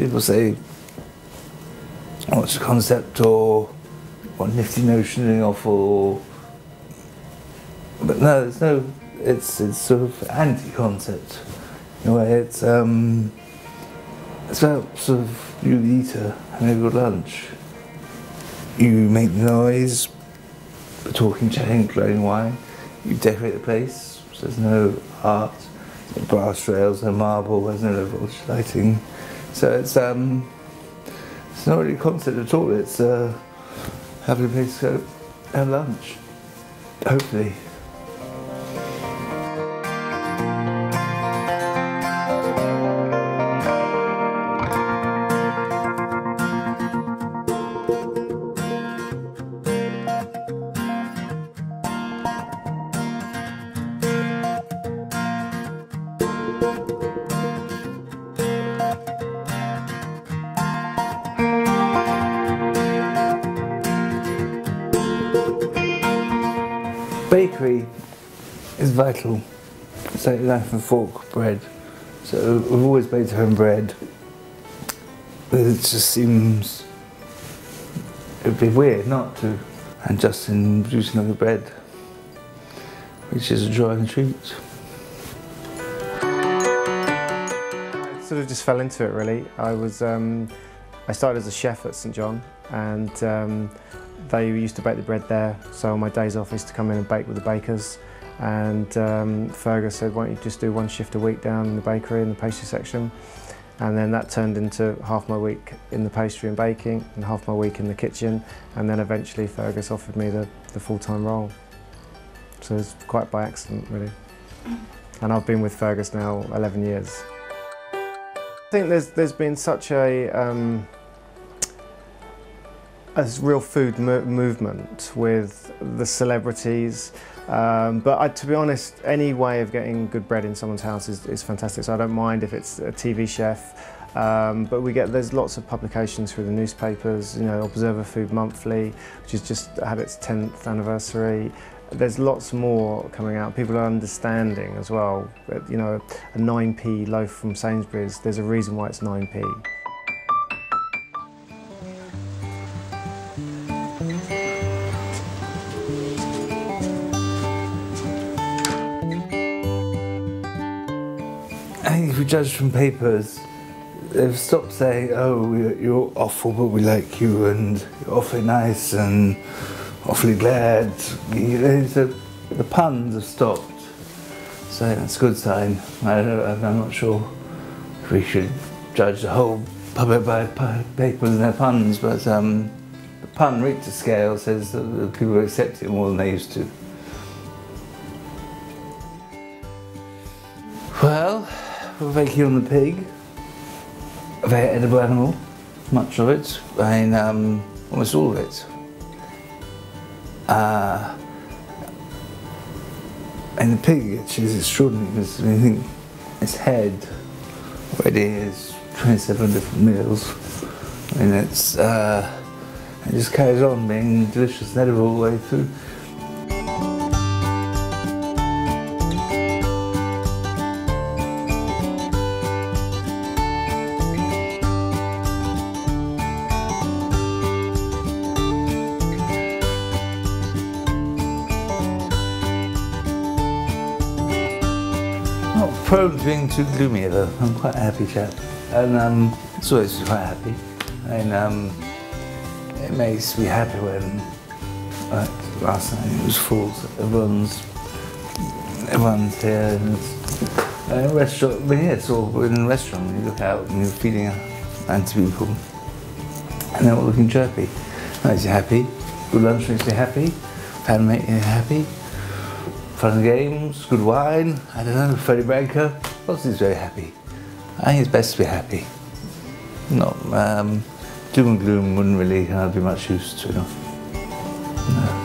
people say, what's the concept or what nifty notion of or but no, there's no it's it's sort of anti-concept in a way. It's um it's about sort of you eat a having a good lunch. You make noise, talking, chatting, blowing wine. You decorate the place. So there's no art, no brass rails, no marble, there's no voltage lighting. So it's um it's not really a concert at all. It's uh, having a place to go have lunch. Hopefully. Bakery is vital. It's like knife and fork bread. So we've always our own bread. But it just seems it would be weird not to. And just in producing the bread, which is a joy and a treat. I sort of just fell into it really. I was um, I started as a chef at St John and um, they used to bake the bread there so my days off I used to come in and bake with the bakers and um, Fergus said why don't you just do one shift a week down in the bakery in the pastry section and then that turned into half my week in the pastry and baking and half my week in the kitchen and then eventually Fergus offered me the, the full-time role. So it's quite by accident really. And I've been with Fergus now 11 years. I think there's, there's been such a, um, a real food mo movement with the celebrities. Um, but I, to be honest, any way of getting good bread in someone's house is, is fantastic. So I don't mind if it's a TV chef. Um, but we get there's lots of publications through the newspapers. You know, Observer Food Monthly, which has just had its 10th anniversary. There's lots more coming out. People are understanding as well. You know, a 9p loaf from Sainsbury's. There's a reason why it's 9p. I if we judge from papers, they've stopped saying, oh, you're awful, but we like you, and you're awfully nice, and awfully glad. So the puns have stopped. So that's a good sign. I I'm not sure if we should judge the whole public by by papers and their puns, but um, the pun Richter scale says that people accept it more than they used to. Baking on the pig. A very edible animal, much of it. I mean, um, almost all of it. Uh, and the pig, which is extraordinary because I mean, I think its head already is 27 different meals. and it's, uh, it just carries on being delicious and edible all the way through. Not prone to being too gloomy though. I'm quite a happy chap. And um, it's always quite happy. And um, it makes me happy when, like last night it was full, so everyone's, everyone's here and it's, uh, a restaurant, but yeah, it's all, we're in a restaurant, you look out and you're feeding 90 people and they're all looking chirpy. Makes you happy. Good lunch makes you happy. Family makes you happy Fun games, good wine, I don't know, Fernet-Branca. Bossy's very happy. I think it's best to be happy. No um, doom and gloom wouldn't really uh, be much use to. No.